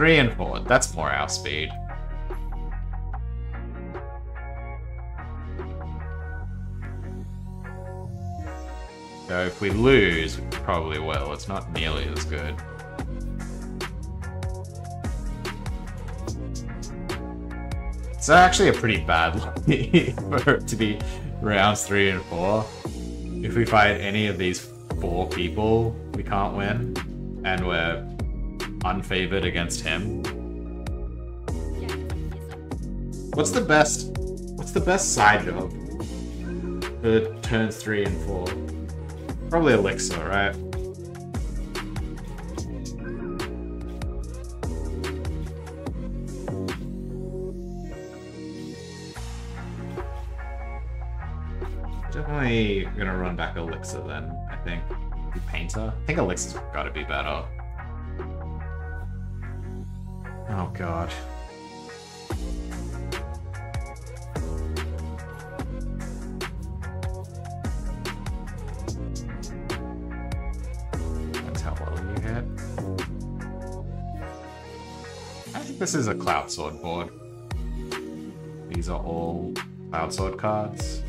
Three and four. That's more our speed. So if we lose, probably will. It's not nearly as good. It's actually a pretty bad for it to be rounds three and four. If we fight any of these four people, we can't win. And we're unfavored against him. What's the best what's the best side job for turns three and four? Probably Elixir, right? Definitely gonna run back Elixir then, I think. Painter? I think Elixir's gotta be better. Oh god. That's how well you hit. I think this is a Cloud Sword board. These are all Cloud Sword cards.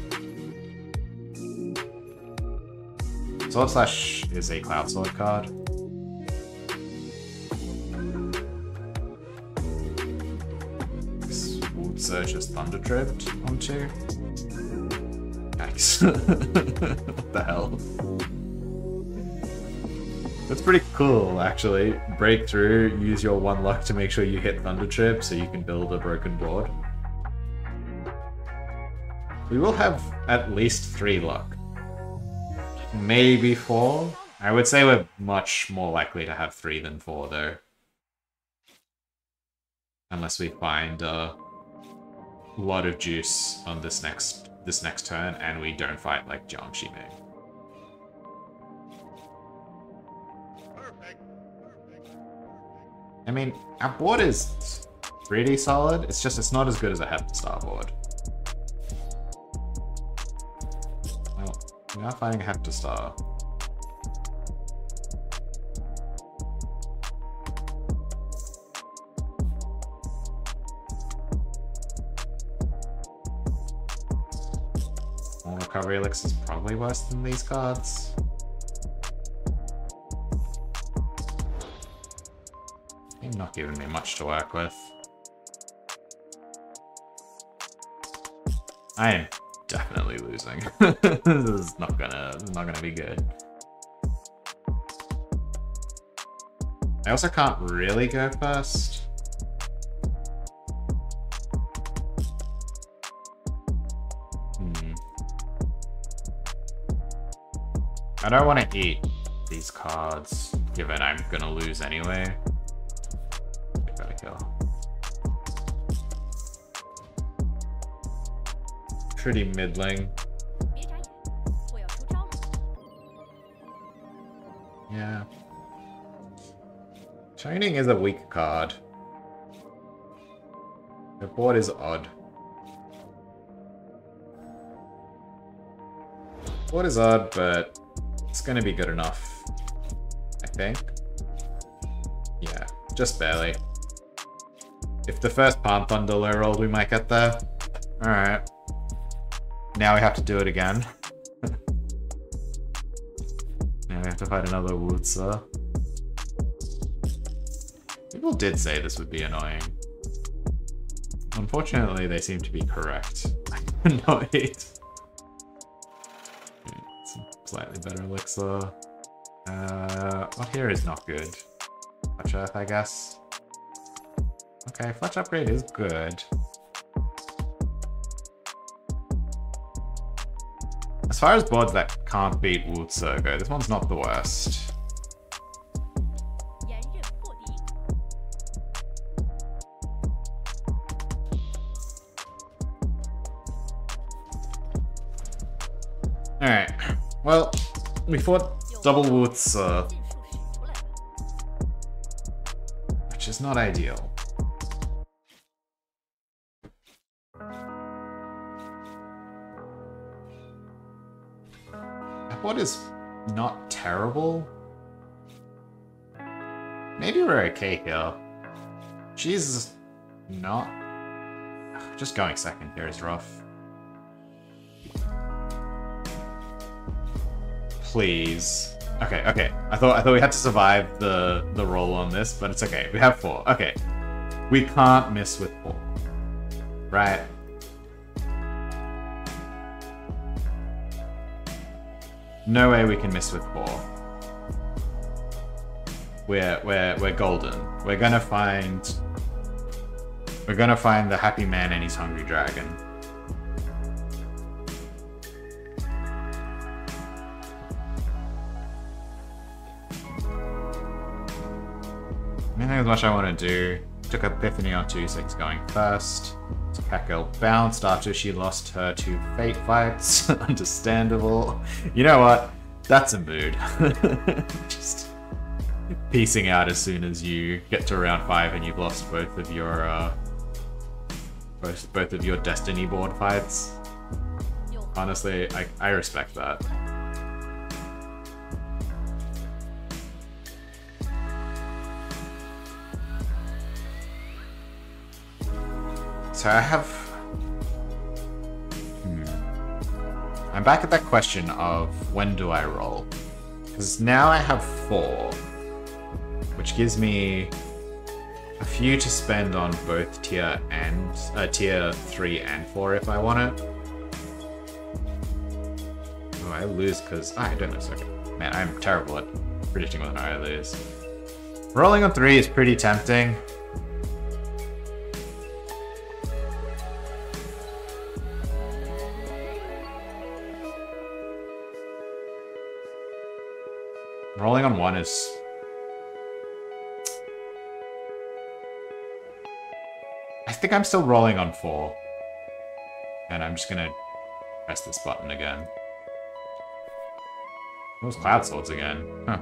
Sword Slash is a Cloud Sword card. This Wood Surge is Thunder Dripped onto. Yikes. what the hell? That's pretty cool, actually. Break through, use your one luck to make sure you hit Thunder Trip so you can build a broken board. We will have at least three luck maybe four. I would say we're much more likely to have three than four, though. Unless we find a lot of juice on this next this next turn, and we don't fight like Jiang Shimei. I mean, our board is pretty solid. It's just it's not as good as a Hefty Star board. Oh, we are fighting Hefty Elixir is probably worse than these cards. You're not giving me much to work with. I am definitely losing. this is not gonna not gonna be good. I also can't really go first. I don't want to eat these cards, given I'm gonna lose anyway. I gotta kill. pretty middling. Yeah. Shining is a weak card. The board is odd. Board is odd, but it's gonna be good enough. I think. Yeah, just barely. If the first Palm Thunder low rolled, we might get there. Alright. Now we have to do it again. now we have to fight another Wurtzer. People did say this would be annoying. Unfortunately, they seem to be correct. I'm annoyed. Slightly better elixir. Uh, what here is not good. Fletch Earth, I guess. Okay, Fletch Upgrade is good. As far as boards that can't beat Wurtzer go, this one's not the worst. Well, we fought double Wurtzer, uh, which is not ideal. What is not terrible? Maybe we're okay here. she's not... Just going second here is rough. Please. Okay, okay. I thought I thought we had to survive the the roll on this, but it's okay. We have four. Okay. We can't miss with four. Right. No way we can miss with four. We're we're we're golden. We're gonna find we're gonna find the happy man and his hungry dragon. I think as much I want to do. Took Epiphany on 2 6 going first. Catgirl bounced after she lost her two fate fights. Understandable. You know what? That's a mood. Just piecing out as soon as you get to round five and you've lost both of your uh, both both of your destiny board fights. Honestly, I, I respect that. So I have... Hmm. I'm back at that question of when do I roll? Because now I have four, which gives me a few to spend on both tier and uh, tier three and four if I want it. Oh, I lose because ah, I don't know. Okay. Man, I'm terrible at predicting whether I lose. Rolling on three is pretty tempting. Rolling on one is... I think I'm still rolling on four. And I'm just gonna press this button again. Those cloud swords again. Huh.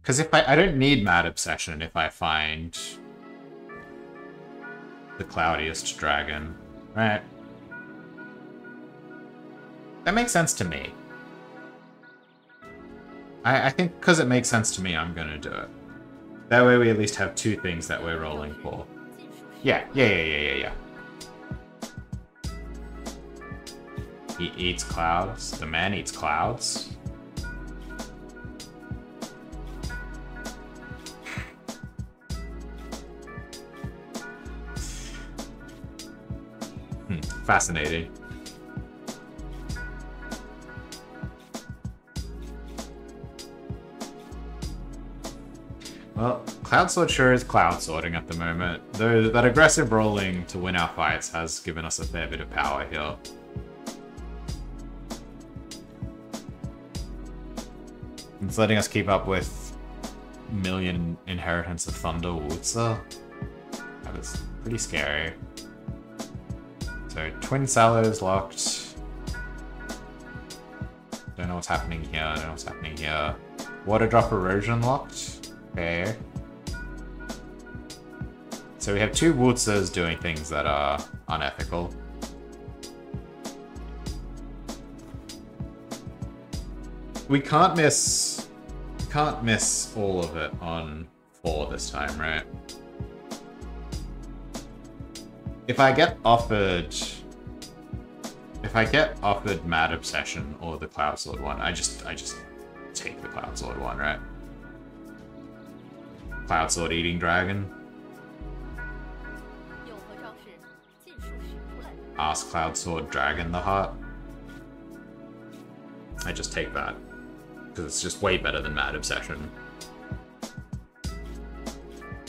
Because if I, I don't need Mad Obsession if I find the cloudiest dragon, right? That makes sense to me. I, I think because it makes sense to me, I'm going to do it. That way we at least have two things that we're rolling for. Yeah, yeah, yeah, yeah, yeah, yeah. He eats clouds. The man eats clouds. hmm, fascinating. Cloud Sword sure is Cloud Swording at the moment, though that aggressive rolling to win our fights has given us a fair bit of power here. It's letting us keep up with million Inheritance of Thunder Wurtzer. Uh, that was pretty scary. So, Twin Sallows locked. Don't know what's happening here, don't know what's happening here. Water Drop Erosion locked. Okay. So we have two Wurtzers doing things that are unethical. We can't miss... Can't miss all of it on 4 this time, right? If I get offered... If I get offered Mad Obsession or the Cloud Sword one, I just I just take the Cloud Sword one, right? Cloud Sword Eating Dragon. Ask Cloud Sword Dragon the Heart. I just take that. Because it's just way better than Mad Obsession.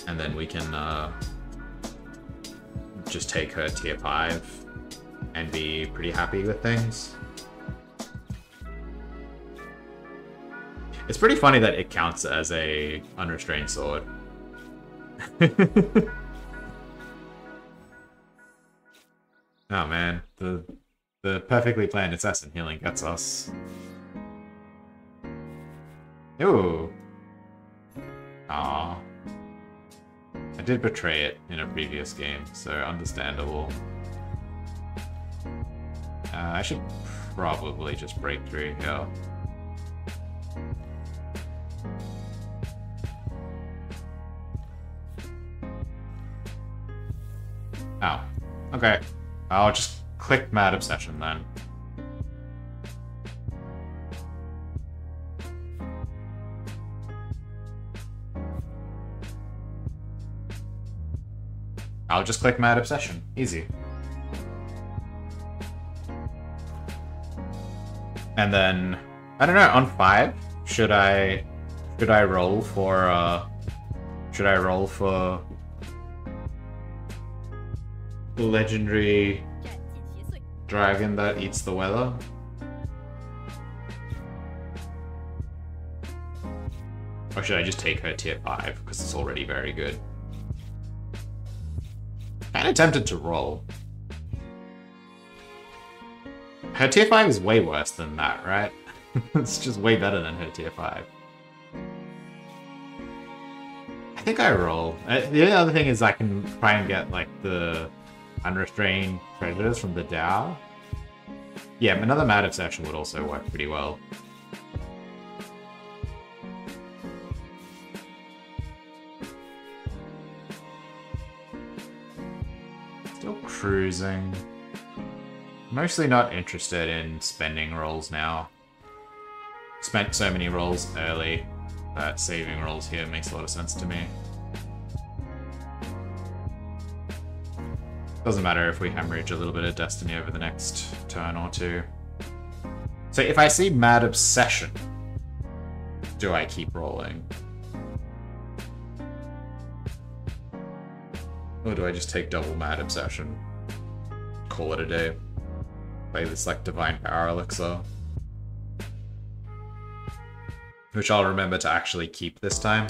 And then we can uh, just take her tier 5 and be pretty happy with things. It's pretty funny that it counts as a unrestrained sword. Oh man, the the perfectly planned assassin healing gets us. Ooh. Ah. I did betray it in a previous game, so understandable. Uh, I should probably just break through here. Oh, okay. I'll just click Mad Obsession then. I'll just click Mad Obsession. Easy. And then, I don't know, on 5, should I, should I roll for, uh, should I roll for legendary dragon that eats the weather? Or should I just take her tier 5, because it's already very good? Kinda tempted to roll. Her tier 5 is way worse than that, right? it's just way better than her tier 5. I think I roll. Uh, the other thing is I can try and get, like, the unrestrained treasures from the Dao. Yeah, another Mad Obsession would also work pretty well. Still cruising. Mostly not interested in spending rolls now. Spent so many rolls early that saving rolls here makes a lot of sense to me. Doesn't matter if we hemorrhage a little bit of destiny over the next turn or two. So if I see Mad Obsession, do I keep rolling? Or do I just take double Mad Obsession? Call it a day. Play this like Divine Power Elixir. Which I'll remember to actually keep this time.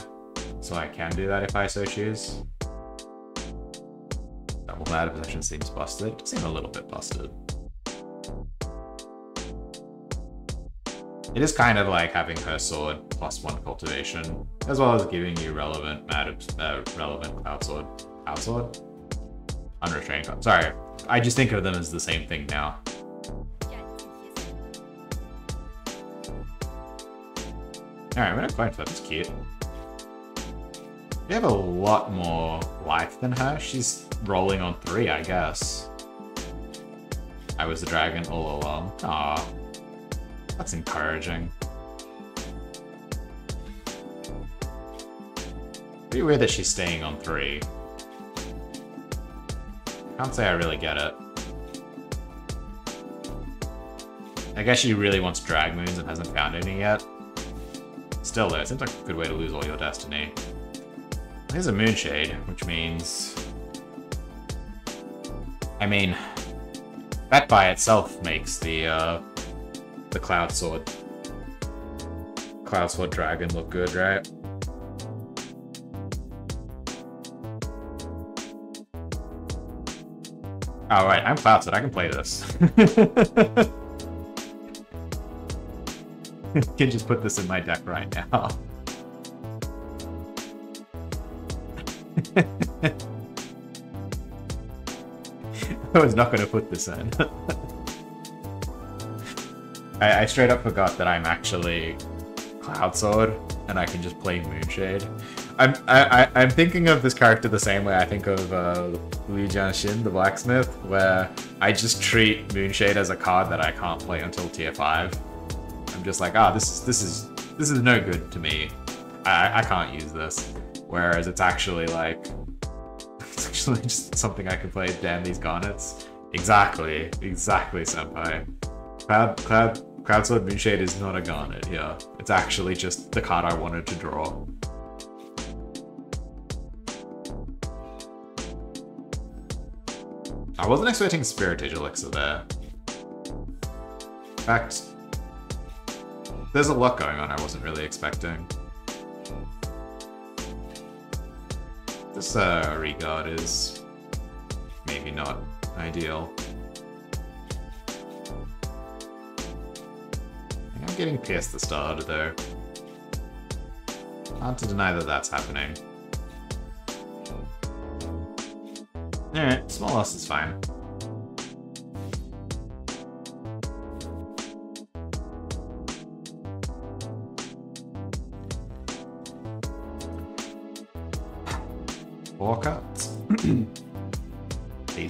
So I can do that if I so choose. Double Mad Obsession seems busted. It seems a little bit busted. It is kind of like having her sword plus one cultivation, as well as giving you relevant mad uh, relevant cloud sword. Cloud sword? Unrestrained. Sorry, I just think of them as the same thing now. Alright, I'm gonna find that. That's cute. We have a lot more life than her. She's rolling on three, I guess. I was the dragon all along. Aw. That's encouraging. Pretty weird that she's staying on three. Can't say I really get it. I guess she really wants drag moons and hasn't found any yet. Still though, it seems like a good way to lose all your destiny. Here's a Moonshade, which means... I mean, that by itself makes the, uh, the Cloud Sword. Cloud Sword Dragon look good, right? Alright, I'm Cloud Sword, I can play this. can just put this in my deck right now. I was not going to put this in. I, I, straight up forgot that I'm actually Cloud Sword, and I can just play Moonshade. I'm I, I, am thinking of this character the same way I think of uh, Liu Jianxin, the blacksmith, where I just treat Moonshade as a card that I can't play until tier five. I'm just like, ah, this is this is this is no good to me. I, I can't use this. Whereas it's actually like actually just something I can play. Damn these garnets. Exactly, exactly, senpai. Cloud Cloud Cloud Sword Moonshade is not a garnet here. It's actually just the card I wanted to draw. I wasn't expecting Spiritage Elixir there. In fact, there's a lot going on I wasn't really expecting. This uh, regard is maybe not ideal. I'm getting past the start, though. Hard to deny that that's happening. Alright, small loss is fine.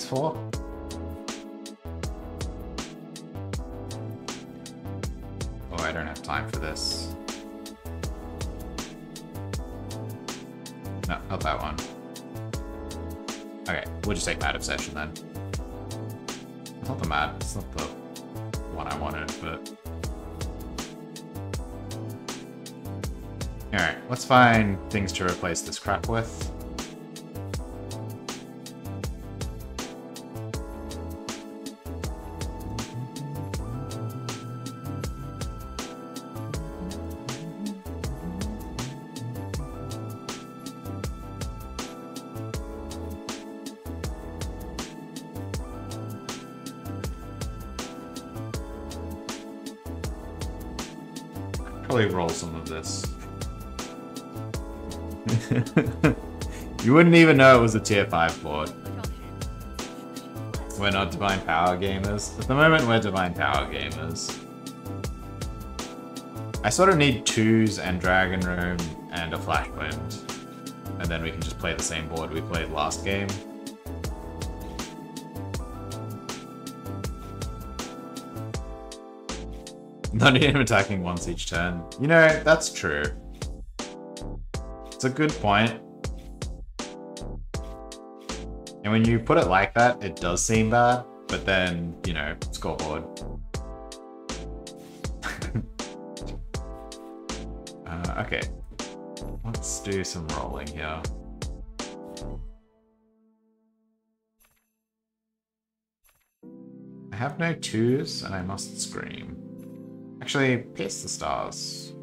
For? Oh, I don't have time for this. No, not that one. Okay, we'll just take Mad Obsession then. It's not the Mad, it's not the one I wanted, but... Alright, let's find things to replace this crap with. you wouldn't even know it was a tier 5 board. We're not Divine Power gamers. At the moment, we're Divine Power gamers. I sort of need twos and Dragon Room and a Flashwind. And then we can just play the same board we played last game. Not even attacking once each turn. You know, that's true. It's a good point. And when you put it like that, it does seem bad, but then, you know, scoreboard. uh, okay. Let's do some rolling here. I have no twos, and I must scream. Actually, Pierce the Stars.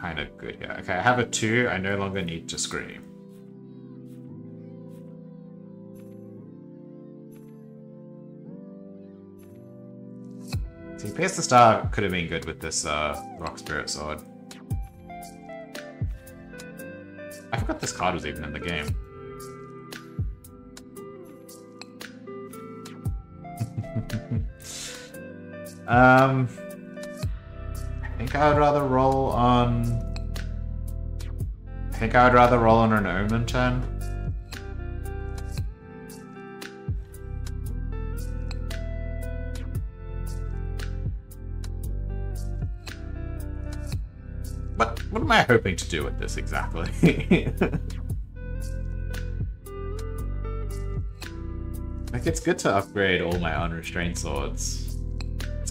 Kind of good here. Okay, I have a two. I no longer need to scream. See, Pierce the Star could have been good with this uh, Rock Spirit Sword. I forgot this card was even in the game. um, I think I would rather roll on... I think I would rather roll on an Omen turn. What, what am I hoping to do with this exactly? like, it's good to upgrade all my unrestrained swords.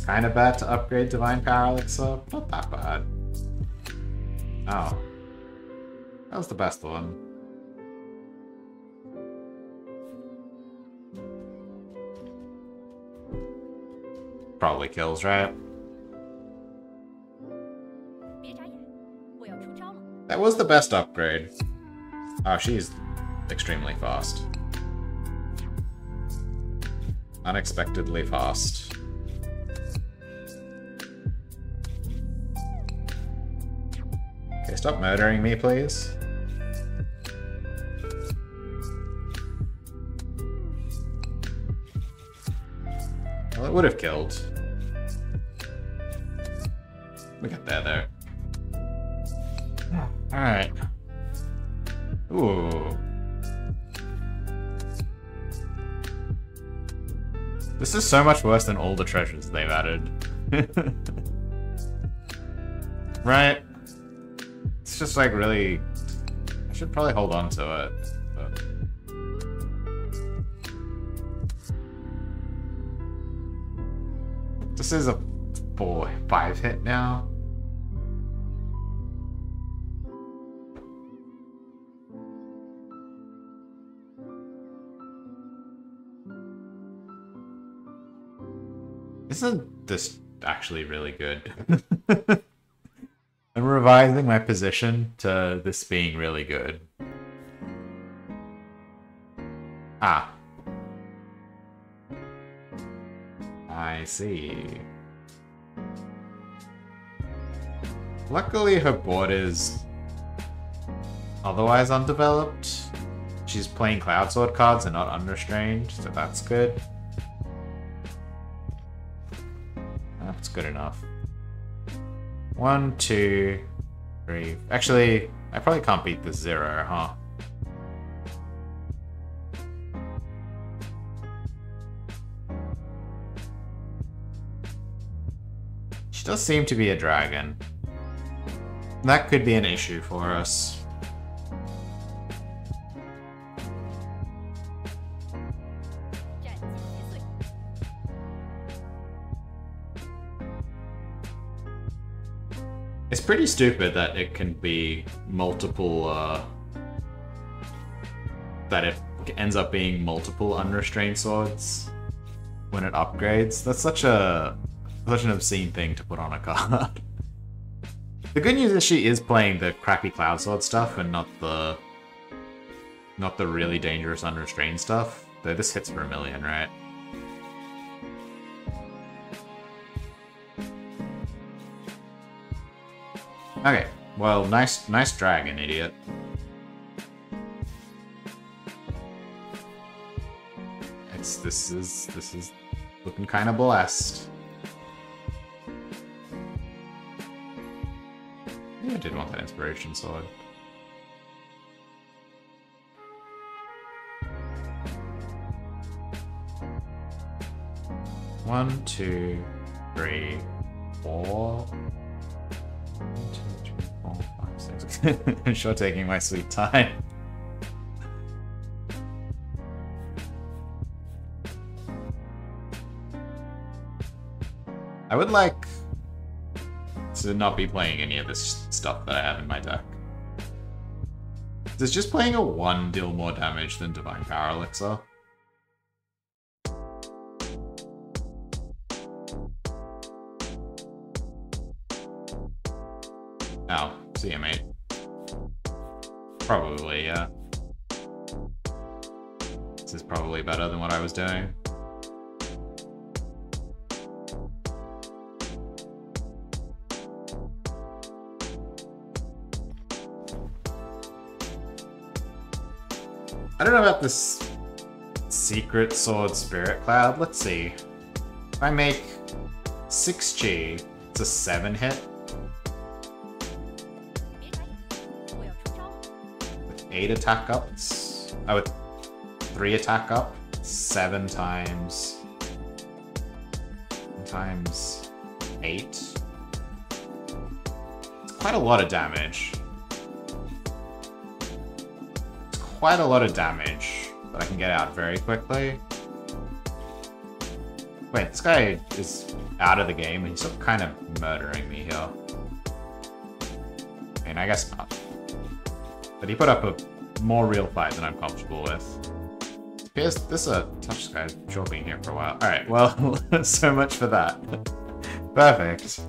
Kind of bad to upgrade Divine Power Elixir. Not that bad. Oh. That was the best one. Probably kills, right? That was the best upgrade. Oh, she's extremely fast. Unexpectedly fast. Stop murdering me, please. Well, it would have killed. We got there, though. Alright. Ooh. This is so much worse than all the treasures they've added. right? It's just like really... I should probably hold on to it. But... This is a four, five hit now. Isn't this actually really good? Revising my position to this being really good. Ah. I see. Luckily her board is otherwise undeveloped. She's playing Cloud Sword cards and not unrestrained, so that's good. That's good enough. One, two, Grave. Actually, I probably can't beat the zero, huh? She does seem to be a dragon. That could be an issue for us. Pretty stupid that it can be multiple, uh, that it ends up being multiple unrestrained swords when it upgrades. That's such a such an obscene thing to put on a card. the good news is she is playing the crappy cloud sword stuff and not the not the really dangerous unrestrained stuff. Though this hits for a million, right? Okay, well, nice, nice dragon, idiot. It's this is this is looking kind of blessed. I did want that inspiration sword. One, two, three, four. I'm sure taking my sweet time. I would like to not be playing any of this stuff that I have in my deck. Does just playing a 1 deal more damage than Divine Power Elixir? Mate. Probably, yeah. This is probably better than what I was doing. I don't know about this secret sword spirit cloud. Let's see. If I make 6G, it's a 7 hit. 8 attack ups. Oh, with 3 attack up. 7 times... times 8. It's quite a lot of damage. quite a lot of damage that I can get out very quickly. Wait, this guy is out of the game and he's still kind of murdering me here. I mean, I guess. But he put up a more real fight than I'm comfortable with. Appears this is a touch guy being here for a while. Alright, well, so much for that. Perfect.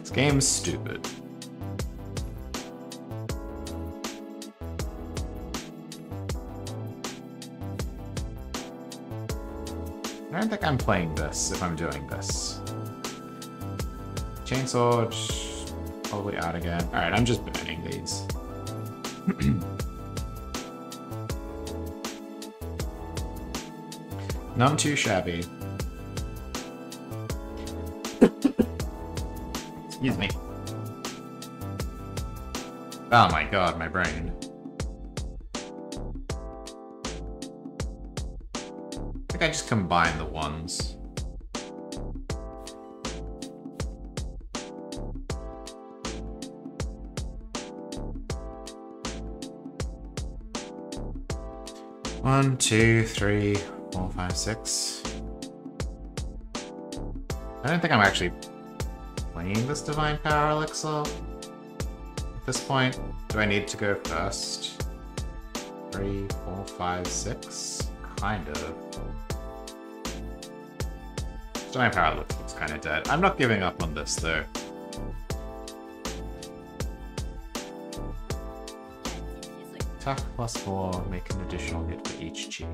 This game's stupid. I don't think I'm playing this if I'm doing this. Chainsaw, probably out again. Alright, I'm just burning these. None too shabby. Excuse me. Oh my god, my brain. I think I just combine the ones. One, two, three, four, five, six. I don't think I'm actually playing this Divine Power Elixir. At this point, do I need to go first? Three, four, five, six? Kind of. Divine Power Elixir is kind of dead. I'm not giving up on this, though. Attack plus four, make an additional hit for each chi.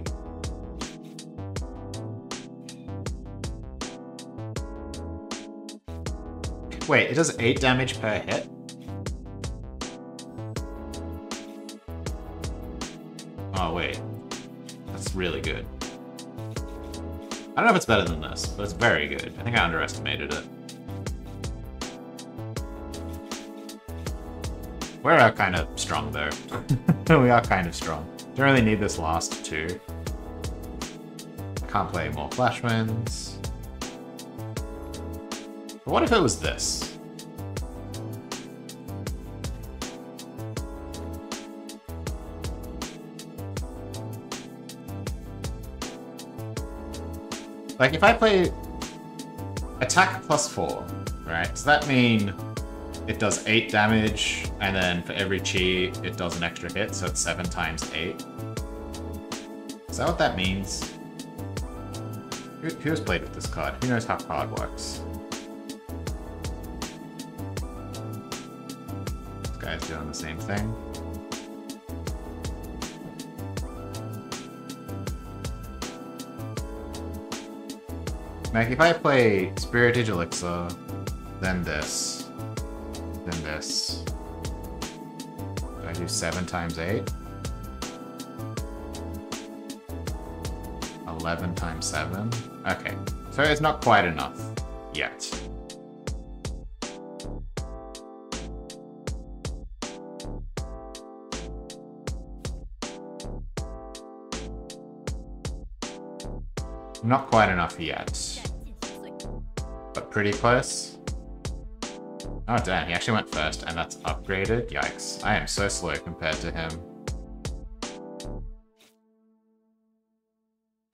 Wait, it does 8 damage per hit? Oh, wait. That's really good. I don't know if it's better than this, but it's very good. I think I underestimated it. We're kind of strong, though. we are kind of strong. Don't really need this last two. can't play more Flash Winds. But what if it was this? Like, if I play attack plus 4, right? Does that mean it does 8 damage, and then for every chi, it does an extra hit, so it's 7 times 8? Is that what that means? Who, who has played with this card? Who knows how card works? This guy's doing the same thing. Like, if I play Spiritage Elixir, then this, then this, I do 7 times 8? 11 times 7? Okay, so it's not quite enough yet. Not quite enough yet. But pretty close. Oh damn, he actually went first and that's upgraded? Yikes. I am so slow compared to him.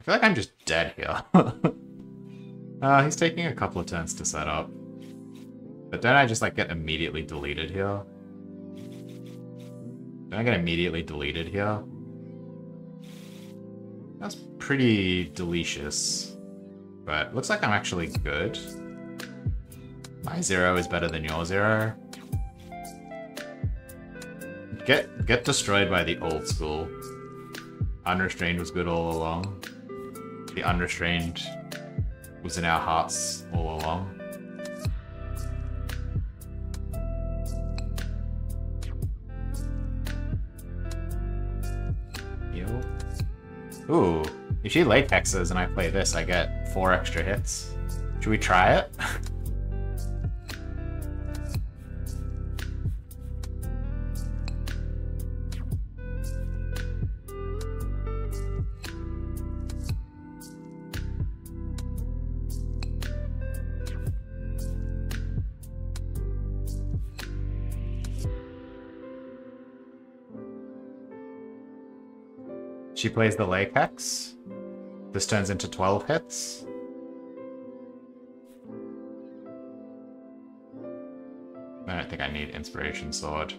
I feel like I'm just dead here. uh, he's taking a couple of turns to set up. But don't I just like get immediately deleted here? Don't I get immediately deleted here? That's pretty delicious. But looks like I'm actually good. My zero is better than your zero. Get get destroyed by the old school. Unrestrained was good all along. The unrestrained was in our hearts all along. Ooh, if she latexes and I play this, I get four extra hits. Should we try it? She plays the Lake Hex. This turns into 12 hits. I don't think I need Inspiration Sword.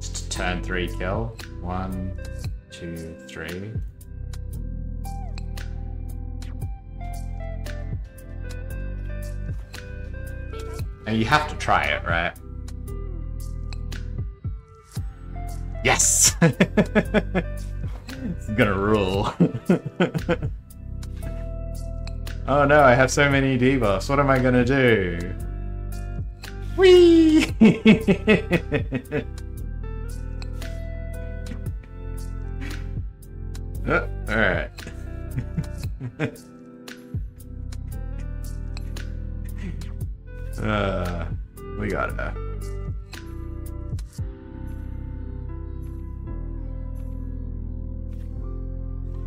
Just turn 3 kill. One, two, three. And you have to try it, right? Yes! it's gonna rule. oh no, I have so many debuffs. What am I gonna do? Whee!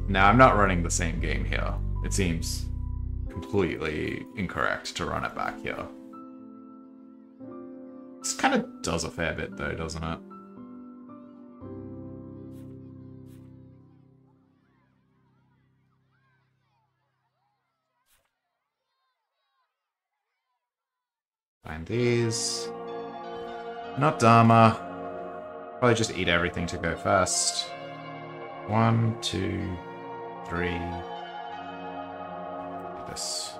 Now, I'm not running the same game here. It seems completely incorrect to run it back here. This kind of does a fair bit though, doesn't it? Find these. Not Dharma. Probably just eat everything to go first. One, two, three. This.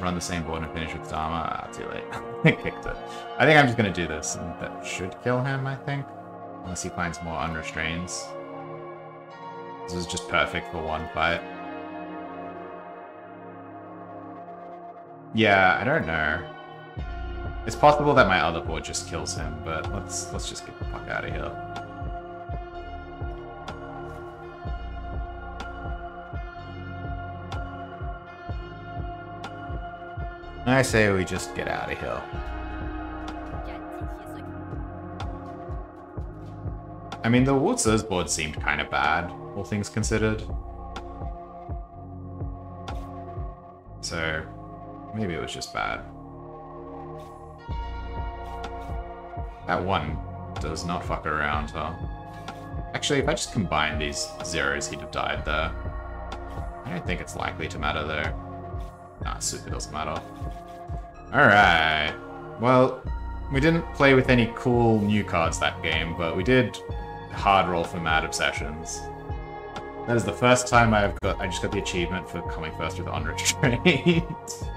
Run the same board and finish with Dharma. Ah, too late. I kicked it. I think I'm just gonna do this, and that should kill him, I think. Unless he finds more unrestrains. This is just perfect for one fight. Yeah, I don't know. It's possible that my other board just kills him, but let's let's just get the fuck out of here. I say we just get out of here. I mean, the Wurzers board seemed kind of bad, all things considered. So, maybe it was just bad. That one does not fuck around, huh? Actually, if I just combine these zeros, he'd have died there. I don't think it's likely to matter, though. Nah, super doesn't matter. Alright. Well, we didn't play with any cool new cards that game, but we did hard roll for Mad Obsessions. That is the first time I've got I just got the achievement for coming first with Retreat.